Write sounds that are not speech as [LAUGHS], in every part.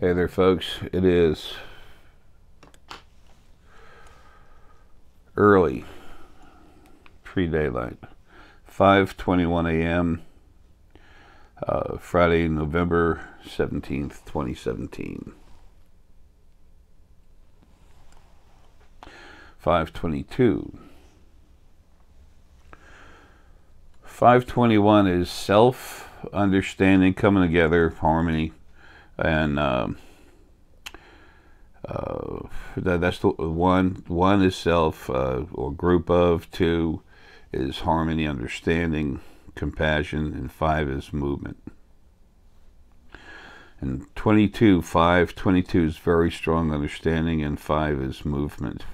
Hey there, folks. It is early, pre-daylight, 5:21 a.m. Uh, Friday, November 17th, 2017. 522. 521 is self understanding, coming together, harmony, and um, uh, that, that's the one. One is self uh, or group of. Two is harmony, understanding, compassion, and five is movement. And 22, 5, 22 is very strong understanding, and 5 is movement.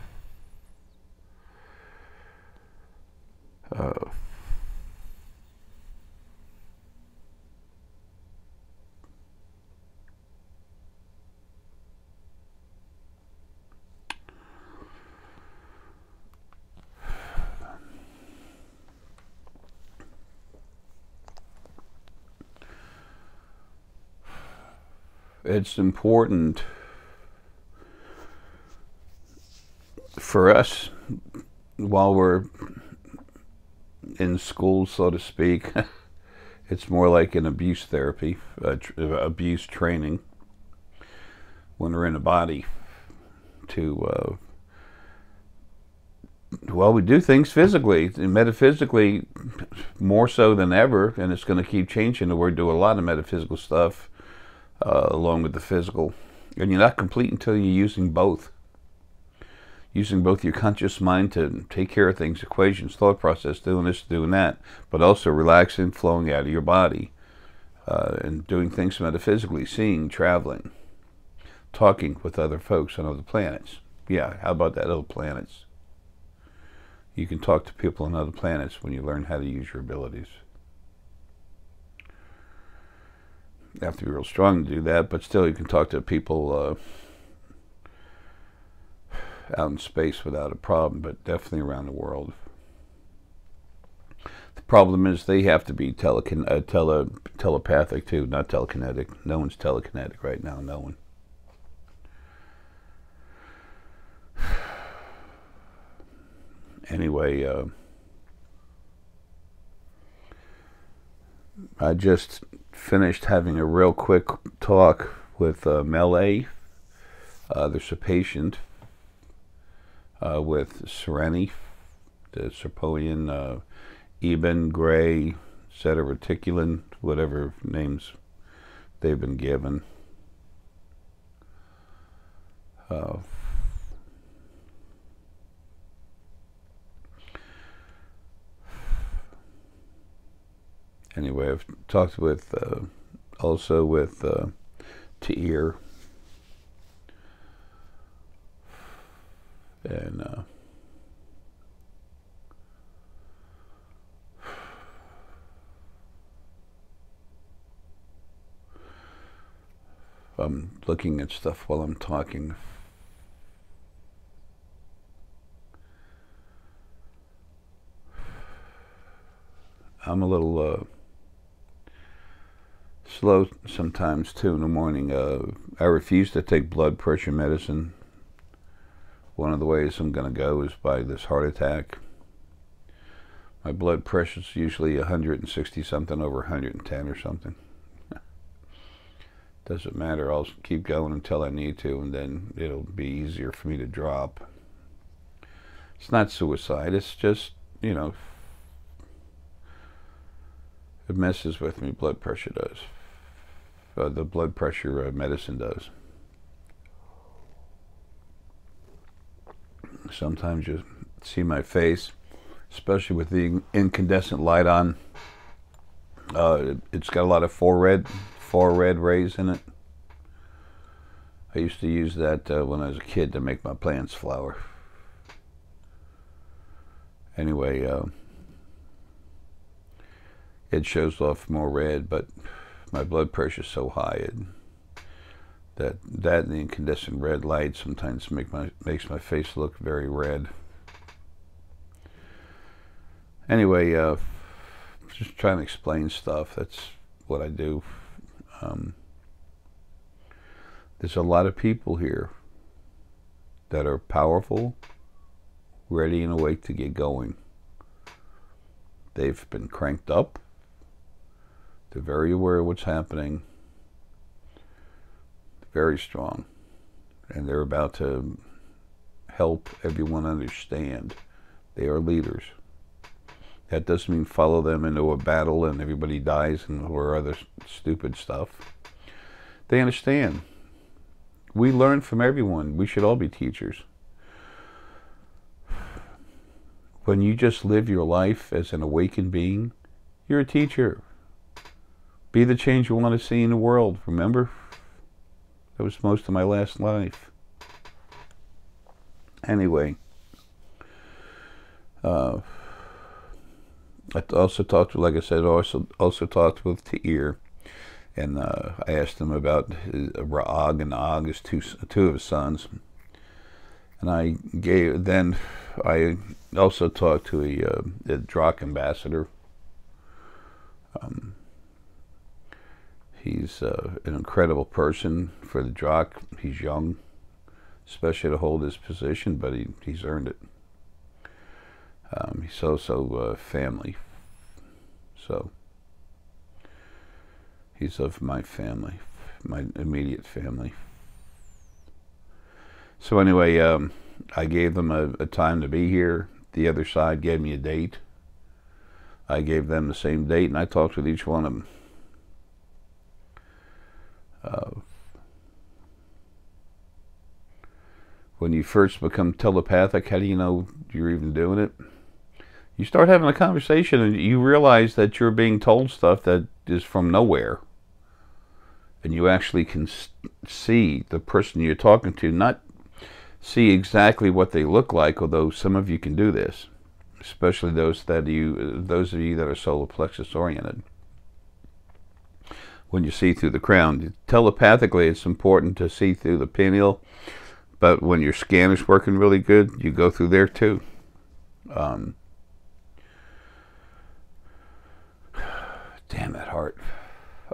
Uh, it's important for us while we're in school, so to speak. [LAUGHS] it's more like an abuse therapy, uh, tr- abuse training when we're in a body to uh, well, we do things physically, and metaphysically, more so than ever, and it's going to keep changing. We do a lot of metaphysical stuff uh, along with the physical. And you're not complete until you're using both. Using both your conscious mind to take care of things, equations, thought process, doing this, doing that, but also relaxing, flowing out of your body, uh, and doing things metaphysically, seeing, traveling, talking with other folks on other planets. Yeah, how about that, other planets? You can talk to people on other planets when you learn how to use your abilities. Have to be real strong to do that, but still, you can talk to people uh, out in space without a problem, but definitely around the world. The problem is they have to be telekin- uh, tele- telepathic too, not telekinetic. No one's telekinetic right now, no one. [SIGHS] Anyway, uh, I just finished having a real quick talk with uh, Melee. Uh, there's a patient uh, with Sereni, the Serpoian, uh, Eben, Gray, Zeta Reticulin, whatever names they've been given. Anyway, I've talked with uh, also with uh, Tair and uh, I'm looking at stuff while I'm talking. I'm a little uh, slow sometimes too in the morning. Uh, I refuse to take blood pressure medicine. One of the ways I'm going to go is by this heart attack. My blood pressure is usually 160 something over 110 or something. [LAUGHS] Doesn't matter. I'll keep going until I need to, and then it'll be easier for me to drop. It's not suicide. It's just you know, it messes with me. Blood pressure does uh, the blood pressure uh, medicine does. Sometimes you see my face, especially with the incandescent light on. Uh, it, it's got a lot of far red, far red rays in it. I used to use that uh, when I was a kid to make my plants flower. Anyway, uh, it shows off more red, but my blood pressure so high it, that that and the incandescent red light sometimes make my makes my face look very red. Anyway, uh, just trying to explain stuff. That's what I do. Um, there's a lot of people here that are powerful, ready and awake to get going. They've been cranked up. They're very aware of what's happening. Very strong. And they're about to help everyone understand they are leaders. That doesn't mean follow them into a battle and everybody dies and or other stupid stuff. They understand. We learn from everyone. We should all be teachers. When you just live your life as an awakened being, you're a teacher. Be the change you want to see in the world, remember? That was most of my last life. Anyway, uh, I also talked, like I said, also also talked with Ta'ir, and uh, I asked him about his, Ra'ag, and Og is two two of his sons, and I gave then I also talked to a, uh, a ambassador. Um, he's uh, an incredible person for the Drachk. He's young, especially to hold his position, but he, he's earned it. Um, he's also uh, family. So he's of my family, my immediate family. So anyway, um, I gave them a, a, time to be here. The other side gave me a date. I gave them the same date, and I talked with each one of them. Uh, when you first become telepathic, how do you know you're even doing it? You start having a conversation and you realize that you're being told stuff that is from nowhere. And you actually can see the person you're talking to, not see exactly what they look like, although some of you can do this, especially those that you, those of you that are solar plexus oriented. When you see through the crown, telepathically, it's important to see through the pineal, but when your scan is working really good, you go through there too. Um, [SIGHS] damn that heart.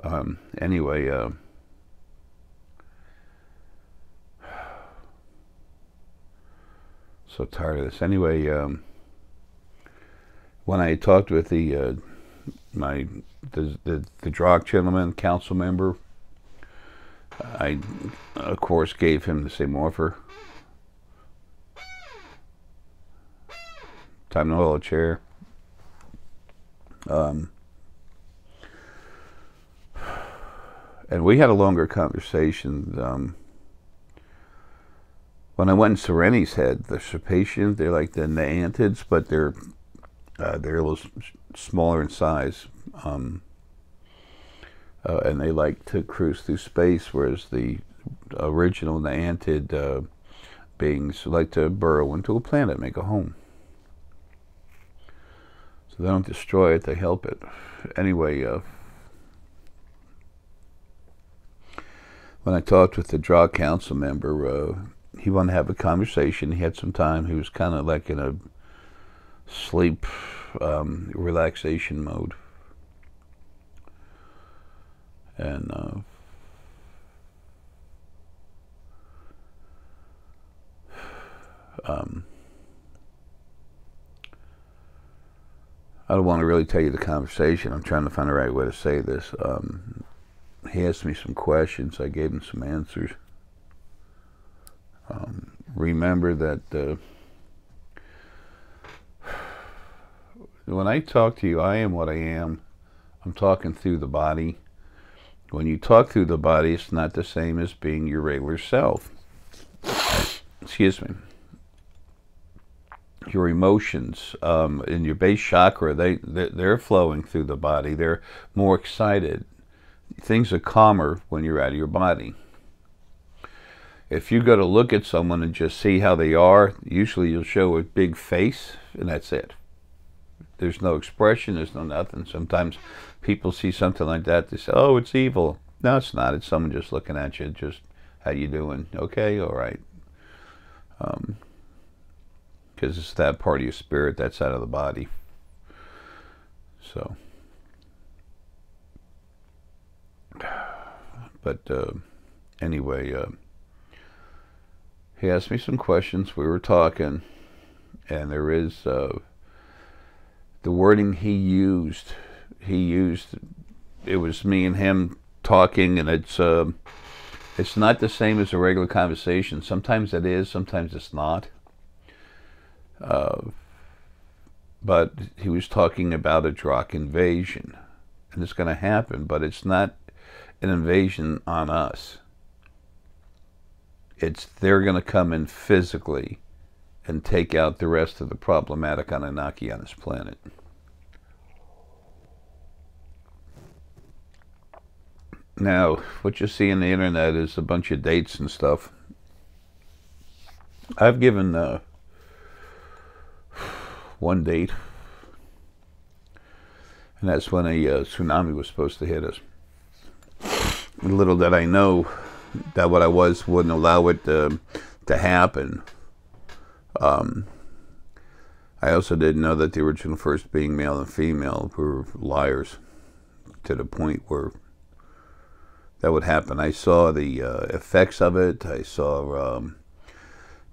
Um, anyway, uh, [SIGHS] so tired of this. Anyway, um, when I talked with the uh, my the the, the Drachk gentleman, council member, I of course gave him the same offer. Time to hold a chair. Um, and we had a longer conversation. Um, when I went in Sereni's head, the Serpatians, they're like the Neantids, but they're uh, they're a little smaller in size, um, uh, and they like to cruise through space, whereas the original Neantid uh, beings like to burrow into a planet, make a home. So they don't destroy it; they help it. Anyway uh, when I talked with the Drachk council member, uh, he wanted to have a conversation. He had some time. He was kind of like in a sleep um, relaxation mode. And uh, um, I don't want to really tell you the conversation. I'm trying to find the right way to say this. Um, he asked me some questions. I gave him some answers. Um, remember that uh, when I talk to you, I am what I am. I'm talking through the body. When you talk through the body, it's not the same as being your regular self. Excuse me. Your emotions um, in your base chakra, they, they're flowing through the body. They're more excited things are calmer when you're out of your body. If you go to look at someone and just see how they are, usually you'll show a big face, and that's it. There's no expression, there's no nothing. Sometimes people see something like that, they say, oh, it's evil. No, it's not. It's someone just looking at you, just, how you doing? Okay, all right. Because um, it's that part of your spirit that's out of the body. So... But uh, anyway, uh, he asked me some questions. We were talking, and there is uh, the wording he used. He used it was me and him talking, and it's uh, it's not the same as a regular conversation. Sometimes it is, sometimes it's not. Uh, but he was talking about a Drachk invasion, and it's going to happen, but it's not an invasion on us. It's they're going to come in physically and take out the rest of the problematic Anunnaki on this planet. Now, what you see on the internet is a bunch of dates and stuff. I've given uh, one date, and that's when a uh, tsunami was supposed to hit us. Little did I know that what I was wouldn't allow it to, to happen. Um, I also didn't know that the original first being male and female were liars to the point where that would happen. I saw the uh, effects of it. I saw um,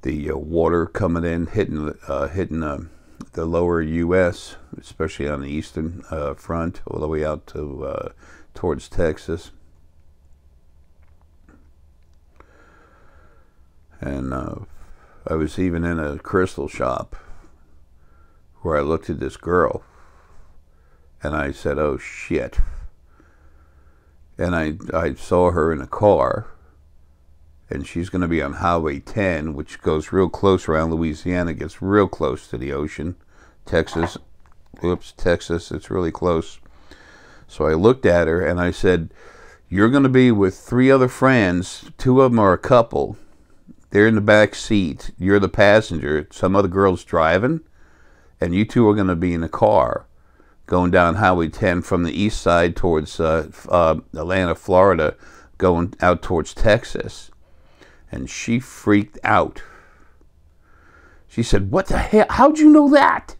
the uh, water coming in, hitting uh, hitting uh, the lower U.S., especially on the eastern uh, front, all the way out to uh, towards Texas. And I was even in a crystal shop where I looked at this girl, and I said, "Oh shit." and I, I saw her in a car, and she's going to be on Highway 10, which goes real close around Louisiana, gets real close to the ocean. Texas, oops, Texas, it's really close. So I looked at her and I said, You're going to be with three other friends. Two of them are a couple. They're in the back seat. You're the passenger. Some other girl's driving, and you two are going to be in the car going down Highway 10 from the east side towards uh, uh, Atlanta, Florida, going out towards Texas. And she freaked out. She said, What the hell? How'd you know that?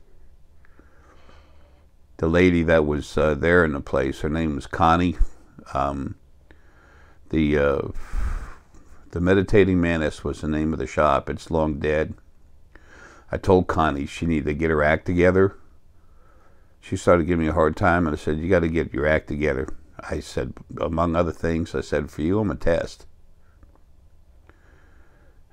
The lady that was uh, there in the place, her name was Connie. Um, the uh, the meditating mantis was the name of the shop. It's long dead. I told Connie she needed to get her act together she started giving me a hard time, and I said, "You got to get your act together." I said, among other things, I said, "For you, I'm a test."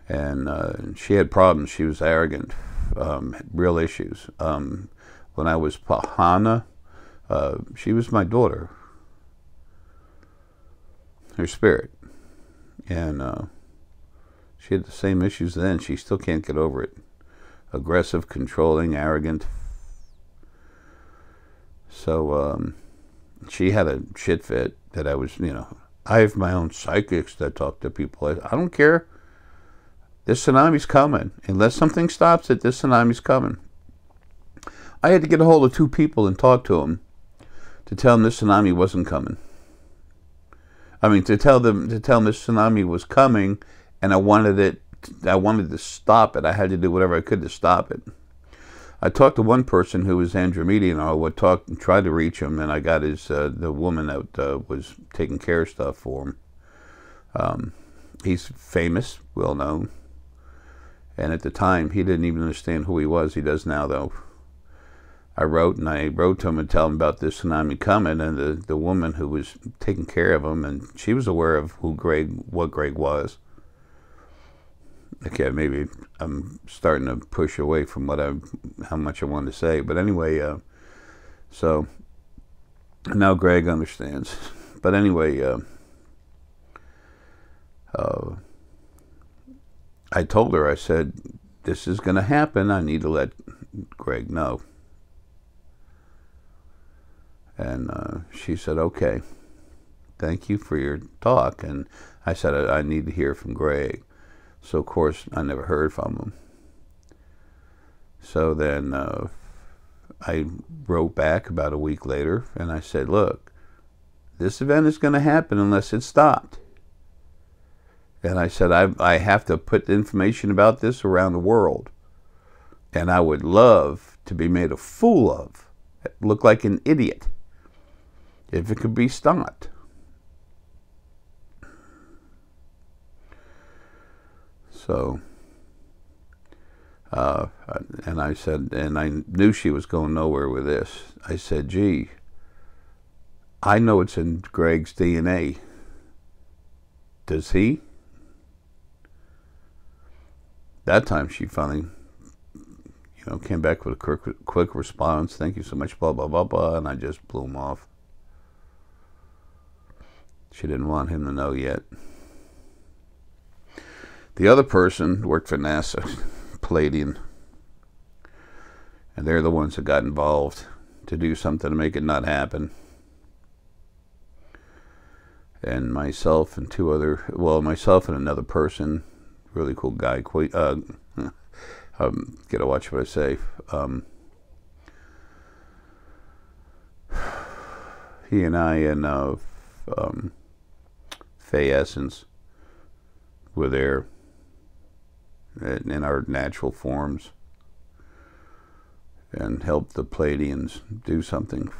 And uh, she had problems. She was arrogant, um, real issues. Um, when I was Pahana, uh, she was my daughter, her spirit, and uh, she had the same issues then. She still can't get over it. Aggressive, controlling, arrogant. So um, she had a shit fit that I was, you know, I have my own psychics that talk to people. I, I don't care. This tsunami's coming. Unless something stops it, this tsunami's coming. I had to get a hold of two people and talk to them to tell them this tsunami wasn't coming. I mean, to tell them to tell them this tsunami was coming, and I wanted it. I wanted to stop it. I had to do whatever I could to stop it. I talked to one person who was Andromedian. I would talk and try to reach him, and I got his uh, the woman that uh, was taking care of stuff for him. Um, he's famous, well known, and at the time he didn't even understand who he was. He does now, though. I wrote and I wrote to him and tell him about this tsunami coming, and the the woman who was taking care of him, and she was aware of who Greg, what Greg was okay, maybe I'm starting to push away from what I, how much I wanted to say. But anyway, uh, so now Greg understands. [LAUGHS] But anyway, uh, uh, I told her, I said, this is going to happen. I need to let Greg know. And uh, she said, okay, thank you for your talk. And I said, I, I need to hear from Greg. So, of course, I never heard from him. So then uh, I wrote back about a week later and I said, Look, this event is going to happen unless it's stopped. And I said, I, I have to put information about this around the world. And I would love to be made a fool of, look like an idiot, if it could be stopped. So Uh, and I said, and I knew she was going nowhere with this. I said, gee, I know it's in Greg's DNA. Does he? That time she finally, you know, came back with a quick, quick response. Thank you so much, blah, blah, blah, blah. And I just blew him off. She didn't want him to know yet. The other person worked for NASA, [LAUGHS] Pleiadian. And they're the ones that got involved to do something to make it not happen. And myself and two other, well, myself and another person, really cool guy, quite, uh, [LAUGHS] um, gotta watch what I say. Um, [SIGHS] he and I and uh, um, Faye Essence were there in our natural forms and help the Pleiadians do something.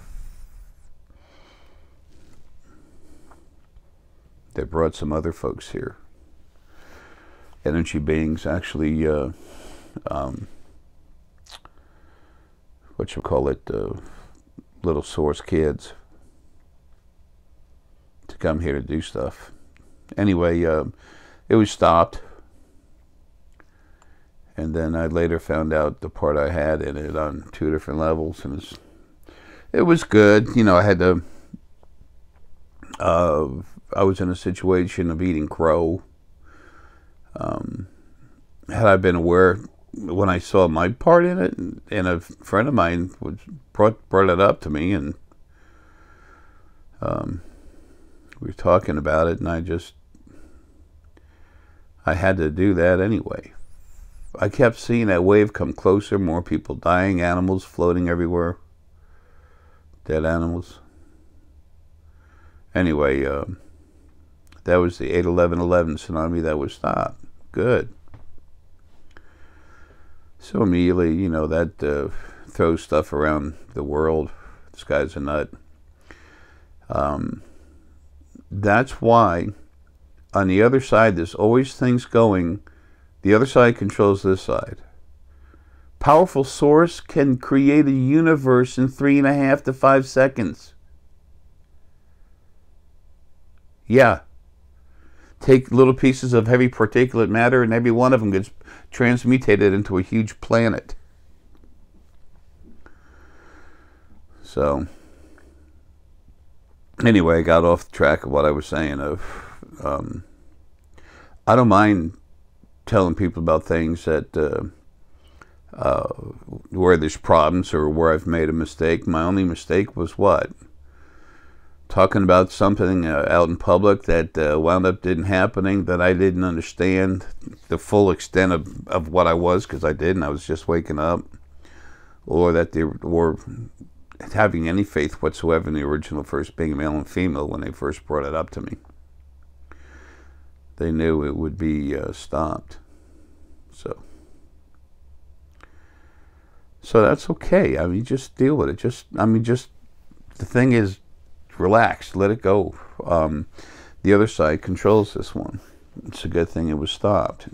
They brought some other folks here. Energy beings actually, uh, um, what you call it, uh, little source kids to come here to do stuff. Anyway, uh, it was stopped and then I later found out the part I had in it on two different levels, and it was good. You know, I had to. Uh, I was in a situation of eating crow. Um, had I been aware when I saw my part in it, and a friend of mine was brought brought it up to me, and um, we were talking about it, and I just I had to do that anyway. I kept seeing that wave come closer, more people dying, animals floating everywhere, dead animals. Anyway, uh, that was the 8-11-11 tsunami that was stopped. Good. So immediately, you know, that uh, throws stuff around the world. This guy's a nut. Um, that's why on the other side, there's always things going the other side controls this side. Powerful source can create a universe in three and a half to five seconds. Yeah. Take little pieces of heavy particulate matter, and every one of them gets transmutated into a huge planet. So, anyway, I got off the track of what I was saying. Of, um, I don't mind telling people about things that uh, uh, where there's problems or where I've made a mistake. My only mistake was what? Talking about something uh, out in public that uh, wound up didn't happening that I didn't understand the full extent of, of what I was because I didn't. I was just waking up, or that they were having any faith whatsoever in the original first being male and female when they first brought it up to me they knew it would be uh, stopped. So, so that's okay. I mean, just deal with it. Just, I mean, just the thing is, relax, let it go. Um, the other side controls this one. It's a good thing it was stopped.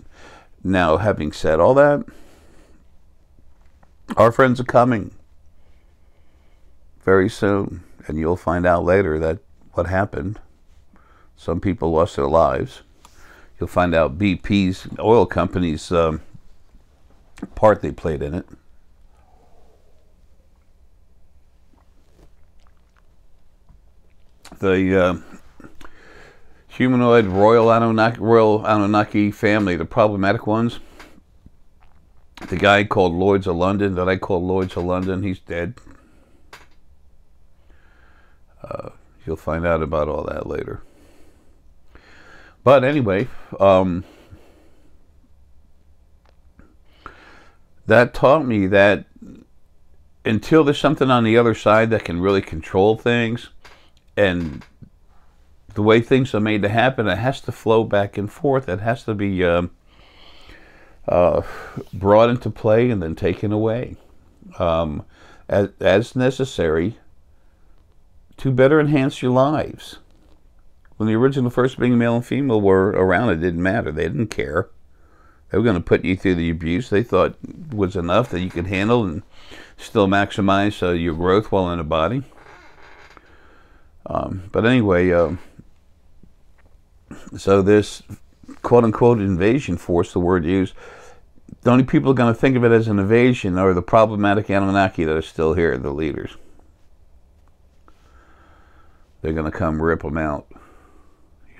Now, having said all that, our friends are coming very soon, and you'll find out later that what happened. Some people lost their lives You'll find out BP's oil company's um, part they played in it. The uh, humanoid Royal Anunnaki, Royal Anunnaki family, the problematic ones. The guy called Lloyds of London, that I call Lloyds of London, he's dead. Uh, you'll find out about all that later. But anyway, um, that taught me that until there's something on the other side that can really control things and the way things are made to happen, it has to flow back and forth. It has to be uh, uh, brought into play and then taken away um, as, as necessary to better enhance your lives. When the original first being male and female were around, it didn't matter. They didn't care. They were going to put you through the abuse they thought was enough that you could handle and still maximize uh, your growth while in the body. Um, but anyway, uh, so this quote unquote invasion force, the word used, the only people going to think of it as an invasion are the problematic Anunnaki that are still here, the leaders. They're going to come rip them out.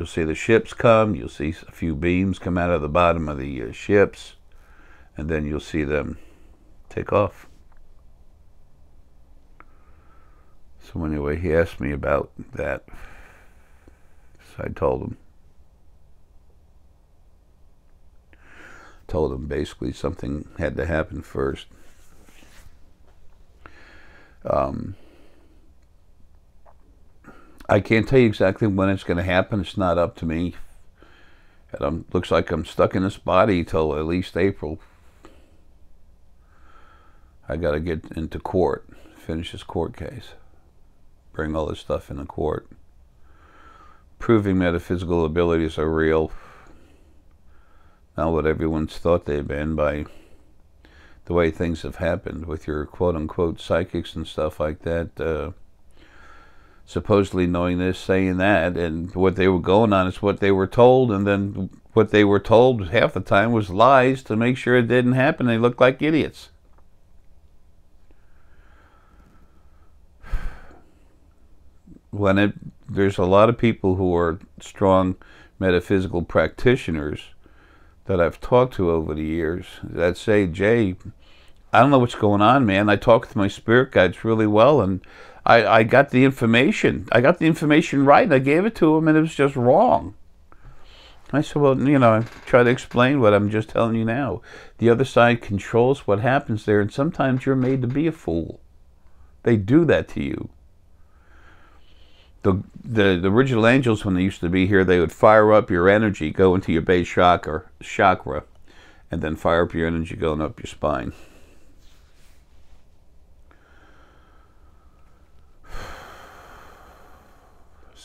You'll see the ships come, you'll see a few beams come out of the bottom of the uh, ships, and then you'll see them take off. So anyway, he asked me about that. So I told him. Told him basically something had to happen first. Um, I can't tell you exactly when it's going to happen. It's not up to me. It um, looks like I'm stuck in this body till at least April. I got to get into court, finish this court case bring all this stuff into court. Proving metaphysical abilities are real, not what everyone's thought they've been by the way things have happened with your quote unquote psychics and stuff like that. Uh, supposedly knowing this, saying that, and what they were going on is what they were told, and then what they were told half the time was lies to make sure it didn't happen. They looked like idiots. when it there's a lot of people who are strong metaphysical practitioners that I've talked to over the years that say, Jay, I don't know what's going on, man. I talk to my spirit guides really well, and I, I got the information. I got the information right, and I gave it to him, and it was just wrong. I said, well, you know, I try to explain what I'm just telling you now. The other side controls what happens there, and sometimes you're made to be a fool. They do that to you the, the the original angels when they used to be here they would fire up your energy go into your base chakra chakra and then fire up your energy going up your spine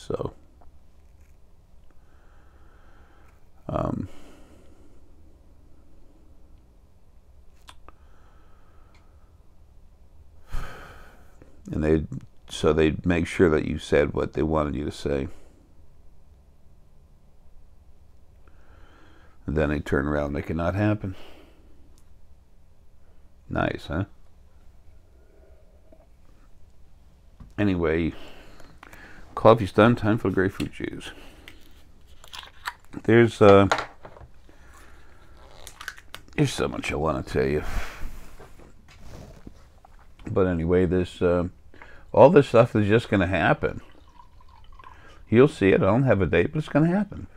so um, and they so they'd make sure that you said what they wanted you to say. And then they turn around and make it not happen. Nice, huh? Anyway, coffee's done. Time for the grapefruit juice. There's uh, there's so much I want to tell you. But anyway, this uh, all this stuff is just going to happen. You'll see it. I don't have a date, but it's going to happen.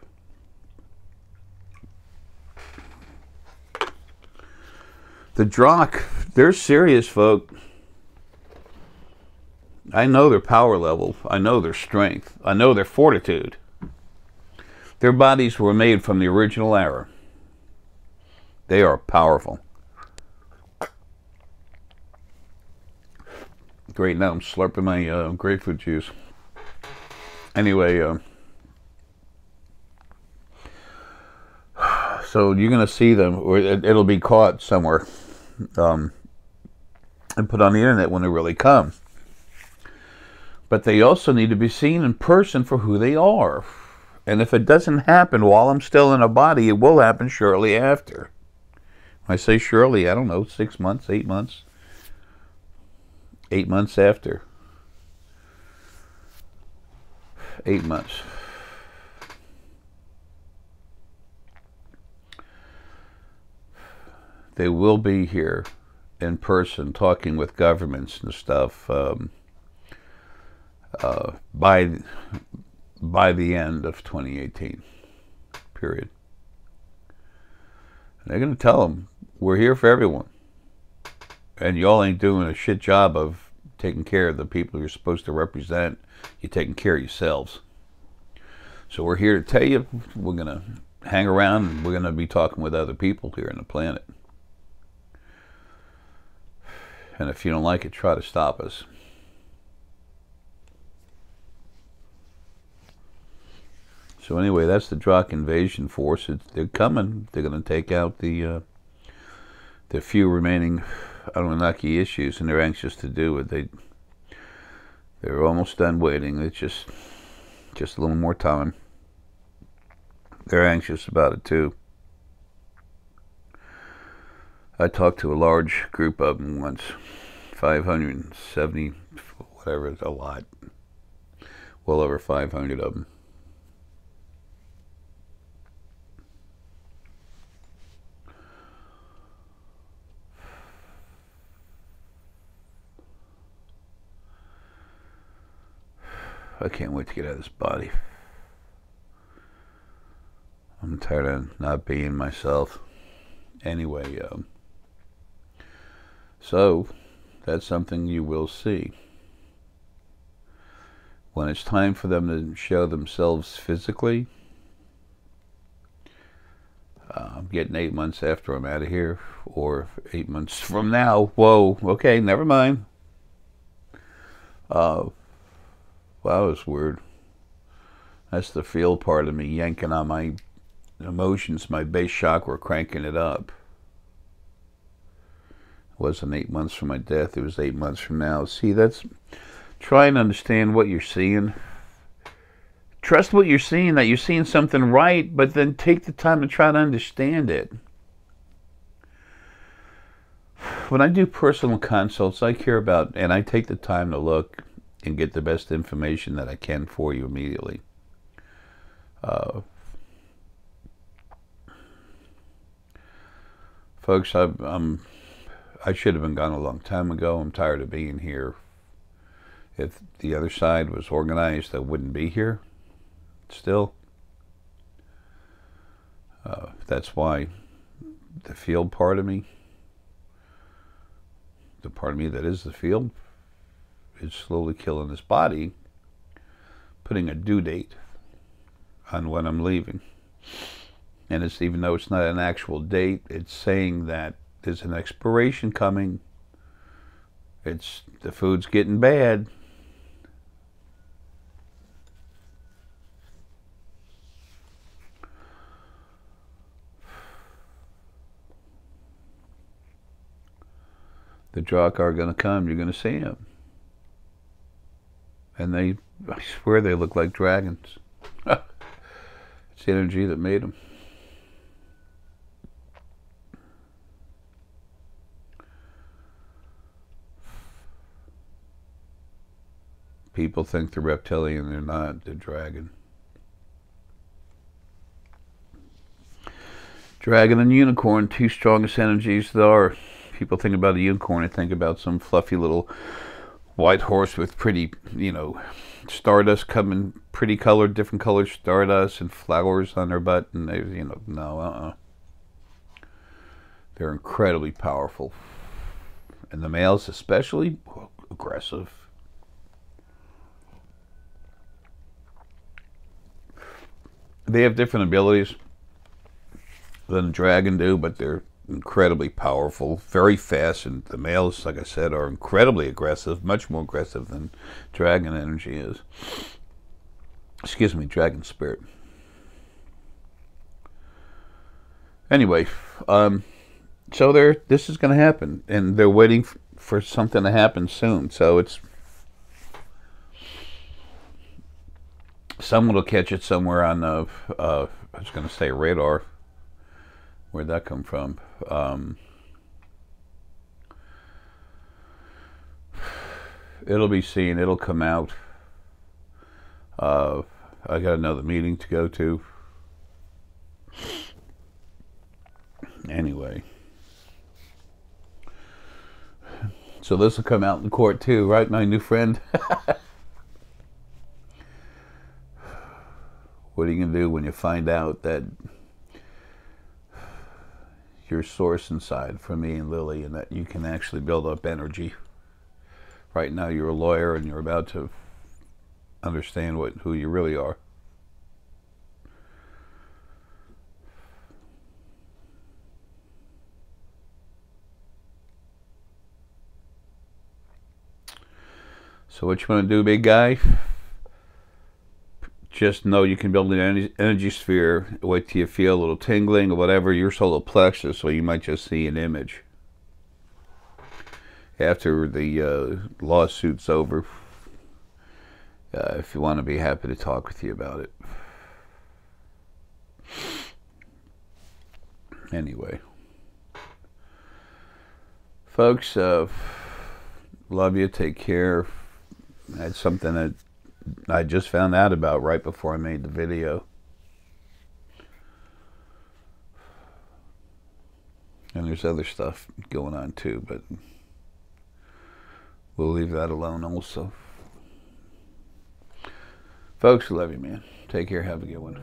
The Drachk, they're serious folk. I know their power level. I know their strength. I know their fortitude. Their bodies were made from the original era. They are powerful. Great, now I'm slurping my uh, grapefruit juice. Anyway, uh, [SIGHS] so you're going to see them, or it, will be caught somewhere um, and put on the internet when they really come. But they also need to be seen in person for who they are. And if it doesn't happen while I'm still in a body, it will happen shortly after. When I say shortly, I don't know, six months, eight months eight months after. Eight months. They will be here in person talking with governments and stuff um, uh, by by the end of 2018. Period. And they're going to tell them we're here for everyone and y'all ain't doing a shit job of taking care of the people you're supposed to represent. You're taking care of yourselves. So we're here to tell you we're going to hang around and we're going to be talking with other people here on the planet. And if you don't like it, try to stop us. So anyway, that's the Drachk invasion force. It's, they're coming. They're going to take out the uh, the few remaining [SIGHS] Anunnaki issues, and they're anxious to do it. They they're almost done waiting. It's just just a little more time. They're anxious about it too. I talked to a large group of them once, 570, whatever, it's a lot. Well over 500 of them. I can't wait to get out of this body. I'm tired of not being myself. Anyway, um, so that's something you will see. When it's time for them to show themselves physically, uh, I'm getting eight months after I'm out of here, or eight months from now. Whoa, okay, never mind. Uh, Wow, that was weird. That's the feel part of me yanking on my emotions, my base chakra, cranking it up. It wasn't eight months from my death, it was eight months from now. See, that's try and understand what you're seeing. Trust what you're seeing, that you're seeing something right, but then take the time to try to understand it. When I do personal consults, I care about, and I take the time to look and get the best information that I can for you immediately. Uh, folks, i I'm, I should have been gone a long time ago. I'm tired of being here. If the other side was organized, I wouldn't be here still. Uh, that's why the field part of me, the part of me that is the field, is slowly killing his body, putting a due date on when I'm leaving. And it's even though it's not an actual date, it's saying that there's an expiration coming. It's the food's getting bad. The Drachk are going to come. You're going to see them and they, I swear, they look like dragons. [LAUGHS] it's the energy that made them. People think they're reptilian, they're not, they're dragon. Dragon and unicorn, two strongest energies there are. People think about a unicorn, I think about some fluffy little white horse with pretty, you know, stardust coming, pretty colored, different colored stardust and flowers on their butt, and they, you know, no, uh-uh. They're incredibly powerful, and the males especially aggressive. They have different abilities than a dragon do, but they're incredibly powerful, very fast, and the males, like I said, are incredibly aggressive, much more aggressive than dragon energy is. Excuse me, dragon spirit. Anyway, um, so they're this is going to happen, and they're waiting for something to happen soon. So it's someone will catch it somewhere on the uh, I was going to say radar Where'd that come from? Um, it'll be seen. It'll come out. Uh, I got another meeting to go to. Anyway. So this will come out in court too, right, my new friend? [LAUGHS] what are you going to do when you find out that your source inside for me and Lily, and that you can actually build up energy. Right now, you're a lawyer and you're about to understand what who you really are. So what you want to do, big guy? Just know you can build an energy, sphere. Wait till you feel a little tingling or whatever, your solar plexus, so you might just see an image. After the uh, lawsuit's over, uh, if you want to be happy to talk with you about it. Anyway, folks, uh, love you. Take care. That's something that I just found out about right before I made the video. And there's other stuff going on too, but we'll leave that alone also. Folks, love you, man. Take care. Have a good one.